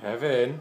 Kevin.